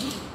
you